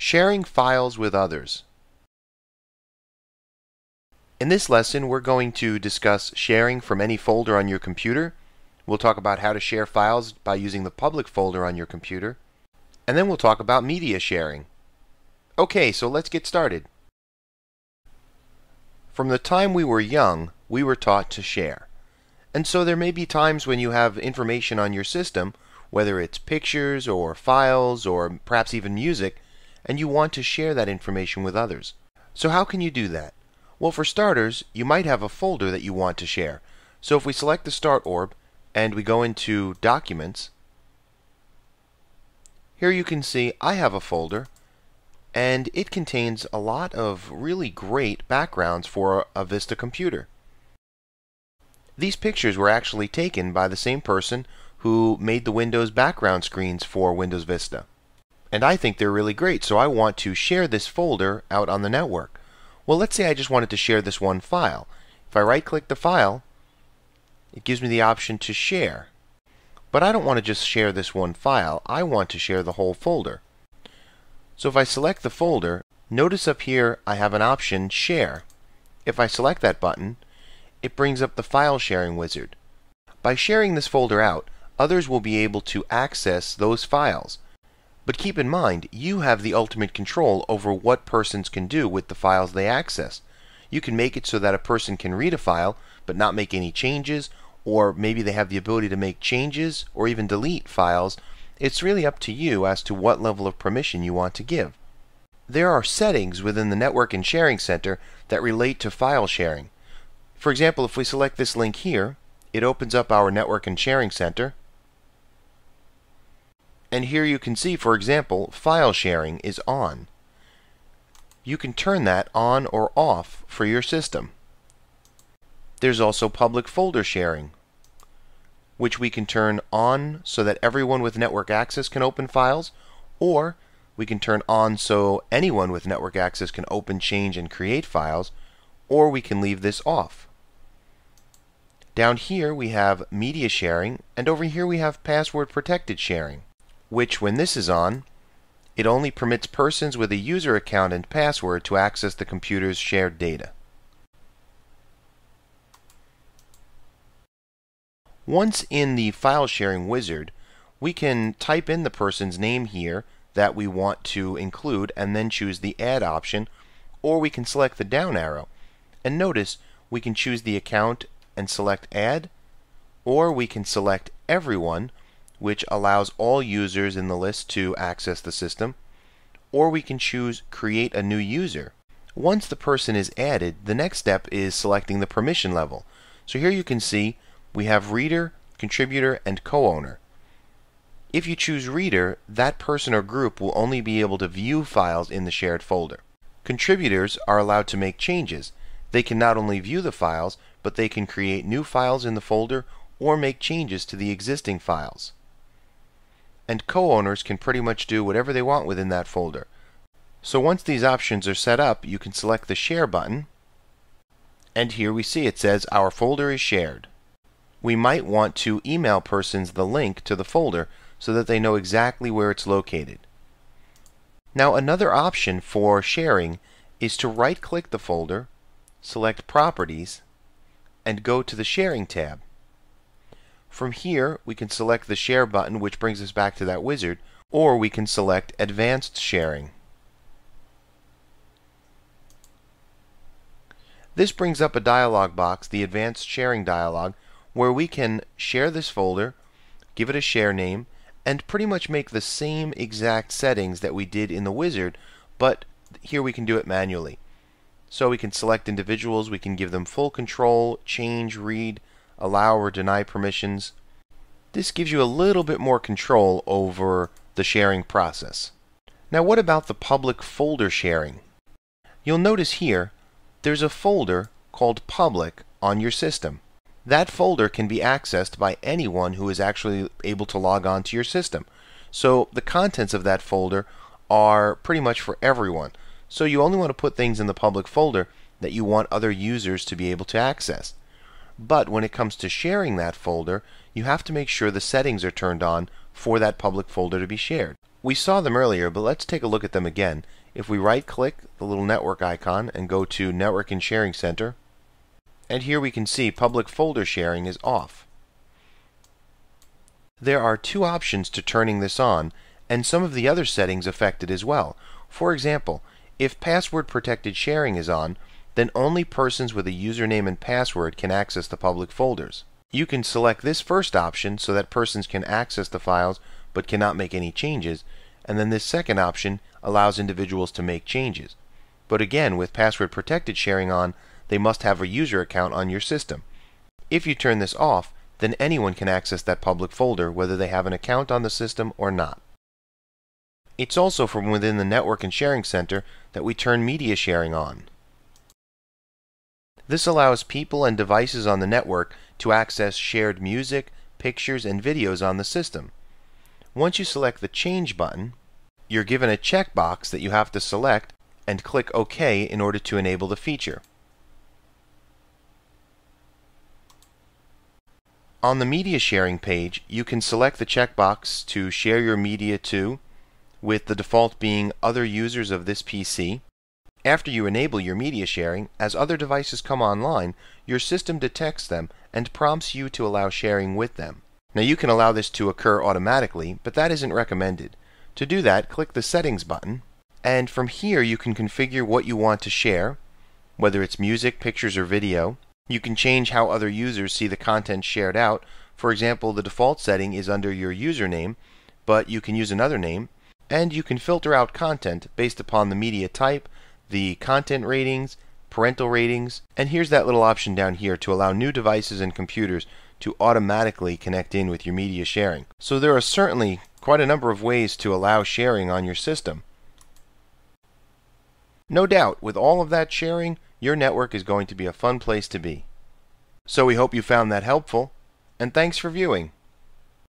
Sharing files with others. In this lesson, we're going to discuss sharing from any folder on your computer. We'll talk about how to share files by using the public folder on your computer. And then we'll talk about media sharing. Okay, so let's get started. From the time we were young, we were taught to share. And so there may be times when you have information on your system, whether it's pictures or files or perhaps even music, and you want to share that information with others. So how can you do that? Well, for starters, you might have a folder that you want to share. So if we select the Start orb and we go into Documents, here you can see I have a folder and it contains a lot of really great backgrounds for a Vista computer. These pictures were actually taken by the same person who made the Windows background screens for Windows Vista and I think they're really great, so I want to share this folder out on the network. Well, let's say I just wanted to share this one file. If I right-click the file, it gives me the option to share. But I don't want to just share this one file, I want to share the whole folder. So if I select the folder, notice up here I have an option Share. If I select that button, it brings up the file sharing wizard. By sharing this folder out, others will be able to access those files. But keep in mind, you have the ultimate control over what persons can do with the files they access. You can make it so that a person can read a file but not make any changes, or maybe they have the ability to make changes or even delete files. It's really up to you as to what level of permission you want to give. There are settings within the Network and Sharing Center that relate to file sharing. For example, if we select this link here, it opens up our Network and Sharing Center, and here you can see, for example, file sharing is on. You can turn that on or off for your system. There's also public folder sharing, which we can turn on so that everyone with network access can open files, or we can turn on so anyone with network access can open, change, and create files, or we can leave this off. Down here we have media sharing, and over here we have password protected sharing which when this is on, it only permits persons with a user account and password to access the computer's shared data. Once in the file sharing wizard, we can type in the person's name here that we want to include and then choose the add option or we can select the down arrow. And notice we can choose the account and select add or we can select everyone which allows all users in the list to access the system, or we can choose Create a New User. Once the person is added, the next step is selecting the permission level. So here you can see we have Reader, Contributor, and Co-Owner. If you choose Reader, that person or group will only be able to view files in the shared folder. Contributors are allowed to make changes. They can not only view the files, but they can create new files in the folder or make changes to the existing files and co-owners can pretty much do whatever they want within that folder. So once these options are set up, you can select the Share button, and here we see it says our folder is shared. We might want to email persons the link to the folder so that they know exactly where it's located. Now another option for sharing is to right-click the folder, select Properties, and go to the Sharing tab. From here, we can select the Share button, which brings us back to that wizard, or we can select Advanced Sharing. This brings up a dialog box, the Advanced Sharing dialog, where we can share this folder, give it a share name, and pretty much make the same exact settings that we did in the wizard, but here we can do it manually. So we can select individuals, we can give them full control, change, read, allow or deny permissions. This gives you a little bit more control over the sharing process. Now what about the public folder sharing? You'll notice here there's a folder called public on your system. That folder can be accessed by anyone who is actually able to log on to your system. So the contents of that folder are pretty much for everyone. So you only want to put things in the public folder that you want other users to be able to access. But when it comes to sharing that folder, you have to make sure the settings are turned on for that public folder to be shared. We saw them earlier, but let's take a look at them again. If we right click the little network icon and go to Network and Sharing Center, and here we can see public folder sharing is off. There are two options to turning this on, and some of the other settings affected as well. For example, if password protected sharing is on, then only persons with a username and password can access the public folders. You can select this first option so that persons can access the files but cannot make any changes, and then this second option allows individuals to make changes. But again, with password protected sharing on, they must have a user account on your system. If you turn this off, then anyone can access that public folder whether they have an account on the system or not. It's also from within the Network and Sharing Center that we turn media sharing on. This allows people and devices on the network to access shared music, pictures, and videos on the system. Once you select the Change button, you're given a checkbox that you have to select and click OK in order to enable the feature. On the media sharing page, you can select the checkbox to share your media to, with the default being other users of this PC. After you enable your media sharing, as other devices come online, your system detects them and prompts you to allow sharing with them. Now you can allow this to occur automatically, but that isn't recommended. To do that, click the Settings button, and from here you can configure what you want to share, whether it's music, pictures, or video. You can change how other users see the content shared out. For example, the default setting is under your username, but you can use another name. And you can filter out content based upon the media type, the content ratings, parental ratings, and here's that little option down here to allow new devices and computers to automatically connect in with your media sharing. So there are certainly quite a number of ways to allow sharing on your system. No doubt, with all of that sharing, your network is going to be a fun place to be. So we hope you found that helpful, and thanks for viewing.